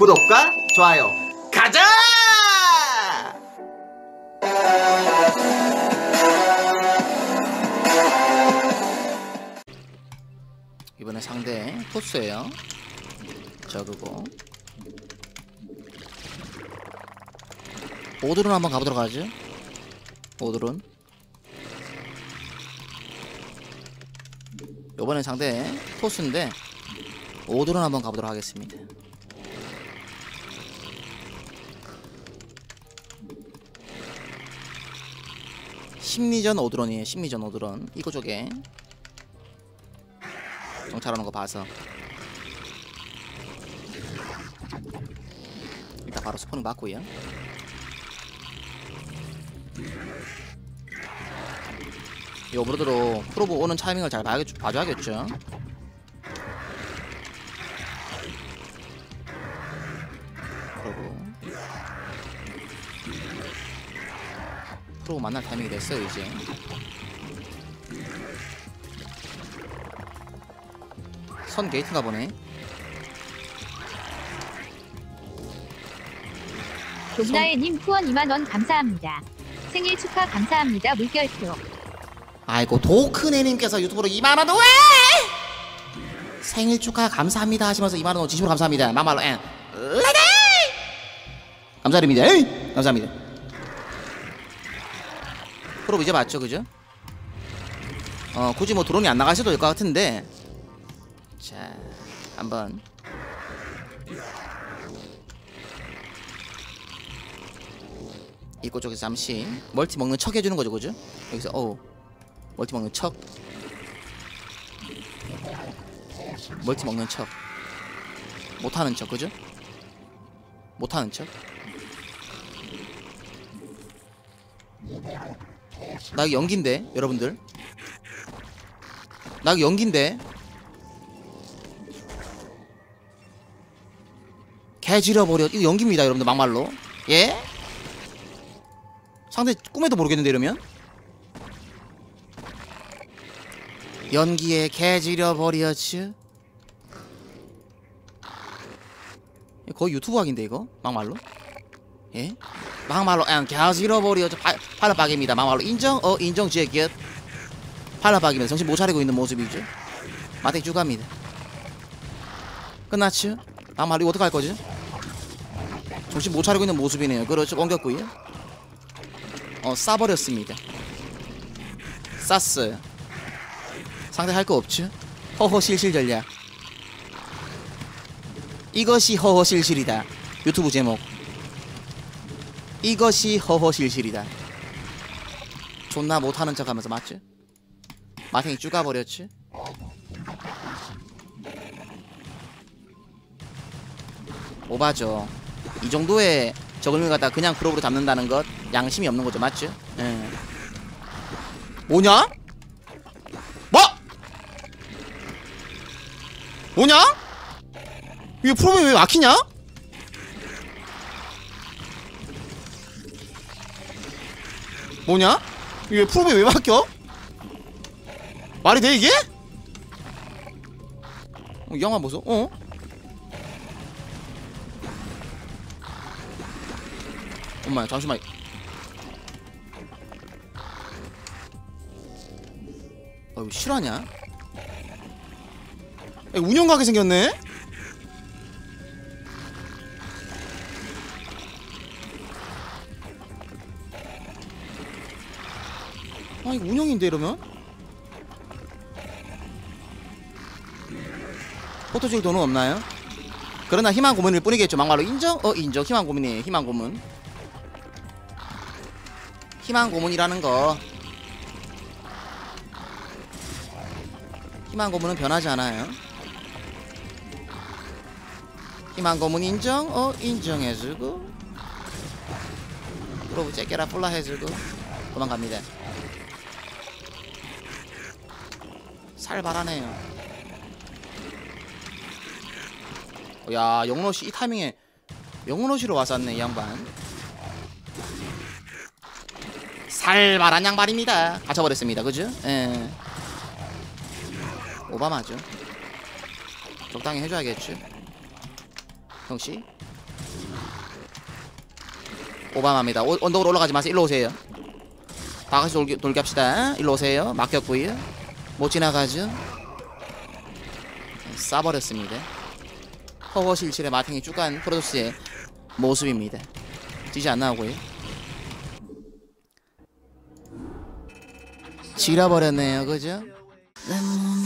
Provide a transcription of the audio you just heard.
구독과 좋아요 가자! 이번에 상대 토스예요. 저그고 오드론 한번 가보도록 하죠. 오드론. 이번엔 상대 토스인데 오드론 한번 가보도록 하겠습니다. 심리전 오드론이에요. 심리전 오드론. 이거 쪽에 정찰하는 거 봐서 일단 바로 스포닝 맞고요 이 overlord로 probe 오는 타이밍을 잘 봐줘야겠죠 probe 만날 타이밍이 됐어요 이제 선 게이트가 보네. 동나혜님 후원 2만원 감사합니다. 생일 축하 감사합니다. 물결표. 아이고 도크네님께서 유튜브로 2만원 왜? 생일 축하 감사합니다 하시면서 2만원 진심으로 감사합니다. 막말로 엔 레디 감사드립니다. 에이! 감사합니다. 프로 이제 맞죠, 그죠? 어 굳이 뭐 드론이 안 나가셔도 될 것 같은데 자 한번 입구 쪽에서 잠시 멀티 먹는 척 해주는 거죠, 그죠? 여기서 어우 멀티 먹는 척 멀티 먹는 척 못하는 척 그죠? 못하는 척 나 연기인데 여러분들. 나 연기인데. 개지려버려. 이거 연기입니다 여러분들 막말로. 예? 상대 꿈에도 모르겠는데 이러면? 연기에 개지려버렸지 거의 유튜브 각인데 이거? 막말로? 예? 막말로 응 개지려버렸지 팔라박입니다. 막말로 인정? 어 인정 제기업. 팔라박이면서 정신 못 차리고 있는 모습이죠. 마탱 쭉 갑니다. 끝났죠? 막말로 이거 어떡할 거지? 정신 못 차리고 있는 모습이네요. 그렇죠 옮겼고요. 어 싸버렸습니다. 쌌어요. 상대 할 거 없죠? 허허실실 전략. 이것이 허허실실이다. 유튜브 제목 이것이 허허실실이다 존나 못하는 척 하면서 맞죠? 마탱이 쭉 가버렸지 오바죠 이 정도의 저글링 갖다 그냥 프로브로 잡는다는 것 양심이 없는 거죠 맞죠? 예. 뭐냐? 뭐? 뭐냐? 이게 프로그램이 왜 막히냐? 뭐냐? 이게 프로그램이 왜 막혀? 말이 돼 이게? 어, 이 양반 보소 어? 엄마야 잠시만 아 이거 실화냐? 야, 운영 가게 생겼네? 아 이거 운영인데 이러면? 포토질 돈은 없나요? 그러나 희망 고문일 뿐이겠죠. 막말로 인정? 어 인정. 희망 고문이에요. 희망 고문 희망 고문이라는 거. 희망 고문은 변하지 않아요. 희망 고문 인정? 어 인정해주고. 프로브 째깨라 뿔라 해주고. 도망갑니다 살발하네요. 야 영로씨 이 타이밍에 영로씨로 왔었네 이 양반. 살발한 양반입니다. 갇혀버렸습니다 그죠? 예. 오바마죠. 적당히 해줘야겠죠? 형씨? 오바마입니다. 오- 언덕으로 올라가지 마세요. 일로 오세요. 다 같이 돌기, 돌게 합시다. 일로 오세요. 막혔고요 못 지나가죠? 싸버렸습니다. 허허 실실의 마탱이 쭉간 프로토스의 모습입니다. 지지 안 나오고요. 지려버렸네요. 그죠? 난